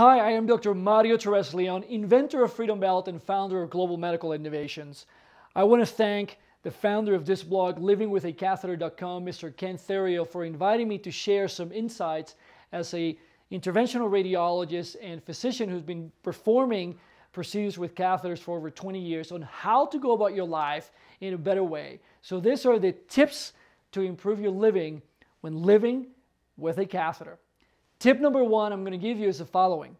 Hi, I am Dr. Mario Torres Leon, inventor of Freedom Belt and founder of Global Medical Innovations. I want to thank the founder of this blog, livingwithacatheter.com, Mr. Ken Theriot, for inviting me to share some insights as a interventional radiologist and physician who's been performing procedures with catheters for over 20 years on how to go about your life in a better way. So these are the tips to improve your living when living with a catheter. Tip number one I'm going to give you is the following.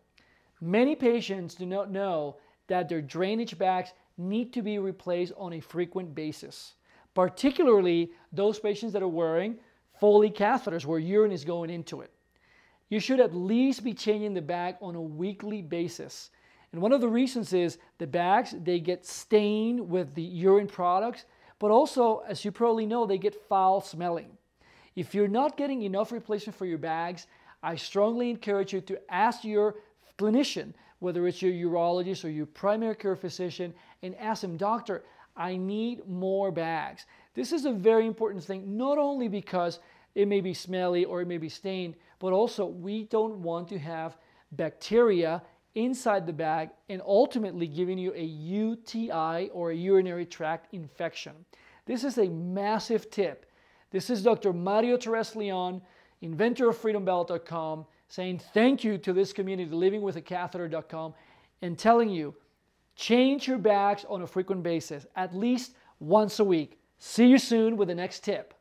Many patients do not know that their drainage bags need to be replaced on a frequent basis, particularly those patients that are wearing Foley catheters where urine is going into it. You should at least be changing the bag on a weekly basis. And one of the reasons is the bags, they get stained with the urine products, but also, as you probably know, they get foul smelling. If you're not getting enough replacement for your bags, I strongly encourage you to ask your clinician, whether it's your urologist or your primary care physician, and ask him, Doctor, I need more bags. This is a very important thing, not only because it may be smelly or it may be stained, but also we don't want to have bacteria inside the bag and ultimately giving you a UTI or a urinary tract infection. This is a massive tip. This is Dr. Mario Torres Leon inventor of freedombelt.com, saying thank you to this community, livingwithacatheter.com, and telling you change your bags on a frequent basis, at least once a week. See you soon with the next tip.